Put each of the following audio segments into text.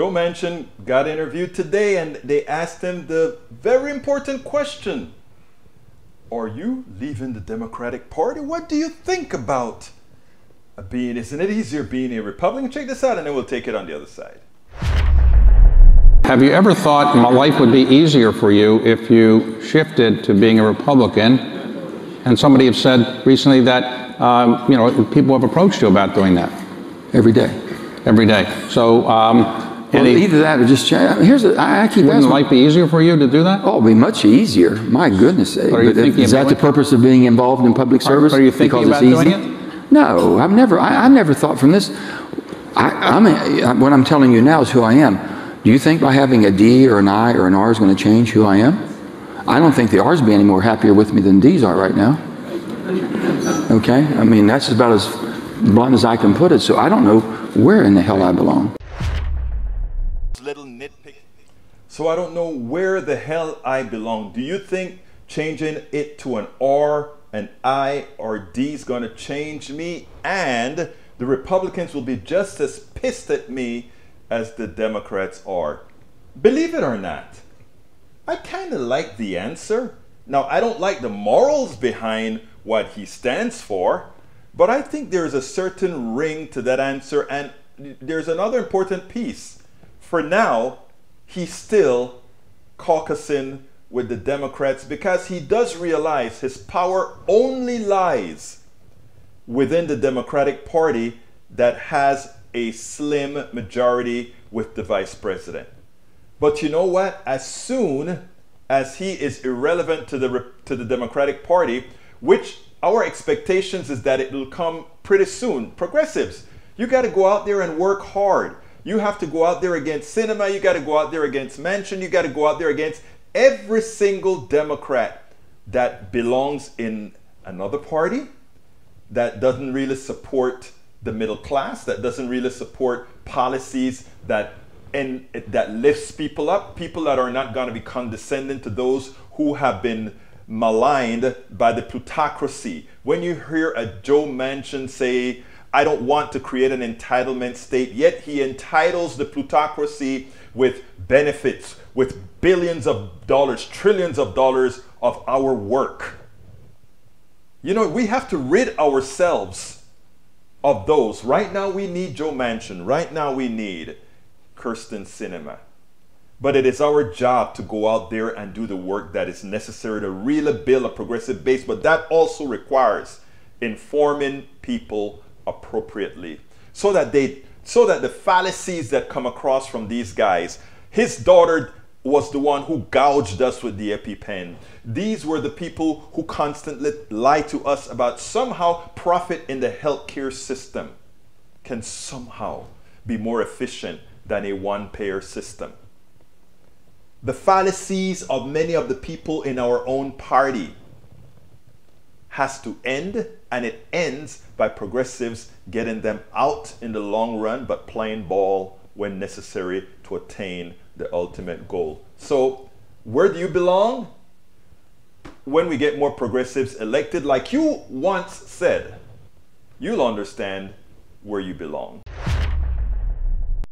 Joe Manchin got interviewed today and they asked him the very important question Are you leaving the Democratic Party? What do you think about being, isn't it easier being a Republican? Check this out and then we'll take it on the other side. Have you ever thought my life would be easier for you if you shifted to being a Republican? And somebody have said recently that um, you know people have approached you about doing that every day. Every day. So um, well, any, either that or just change. Here's the, I, I keep wouldn't life be easier for you to do that? Oh, it'd be much easier. My goodness. Eh, are you thinking is that the purpose of being involved in public service? Are, are you thinking because about it's easy? doing it? No, I've never. I, I never thought from this. I, I'm a, what I'm telling you now is who I am. Do you think by having a D or an I or an R is going to change who I am? I don't think the R's be any more happier with me than D's are right now. Okay? I mean, that's about as blunt as I can put it. So I don't know where in the hell I belong. Little nitpick. So I don't know where the hell I belong. Do you think changing it to an R, an I, or D is going to change me? And the Republicans will be just as pissed at me as the Democrats are. Believe it or not, I kind of like the answer. Now, I don't like the morals behind what he stands for, but I think there's a certain ring to that answer, and there's another important piece. For now, he's still caucusing with the Democrats because he does realize his power only lies within the Democratic Party that has a slim majority with the vice president. But you know what? As soon as he is irrelevant to the, to the Democratic Party, which our expectations is that it will come pretty soon. Progressives, you got to go out there and work hard. You have to go out there against Sinema. You got to go out there against Manchin. You got to go out there against every single Democrat that belongs in another party that doesn't really support the middle class, that doesn't really support policies that and that lifts people up, people that are not going to be condescending to those who have been maligned by the plutocracy. When you hear a Joe Manchin say, I don't want to create an entitlement state, yet he entitles the plutocracy with benefits, with billions of dollars, trillions of dollars of our work. You know, we have to rid ourselves of those. Right now, we need Joe Manchin. Right now, we need Kyrsten Sinema. But it is our job to go out there and do the work that is necessary to really build a progressive base. But that also requires informing people appropriately so that they so that the fallacies that come across from these guys his daughter was the one who gouged us with the EpiPen. These were the people who constantly lie to us about somehow profit in the healthcare system can somehow be more efficient than a one payer system. The fallacies of many of the people in our own party has to end, and it ends by progressives getting them out in the long run, but playing ball when necessary to attain the ultimate goal. So, where do you belong? When we get more progressives elected, like you once said, you'll understand where you belong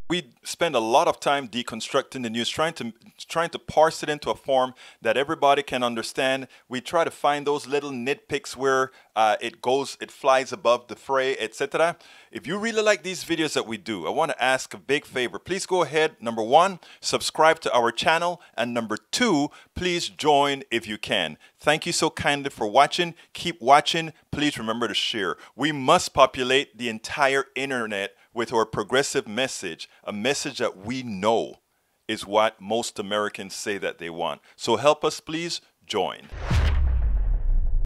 we spend a lot of time deconstructing the news, trying to trying to parse it into a form that everybody can understand. We try to find those little nitpicks where uh, it goes, it flies above the fray, etc. If you really like these videos that we do, I want to ask a big favor. Please go ahead. Number one, subscribe to our channel, and number two, please join if you can. Thank you so kindly for watching. Keep watching. Please remember to share. We must populate the entire internet with our progressive message, a message that we know is what most Americans say that they want. So help us, please join.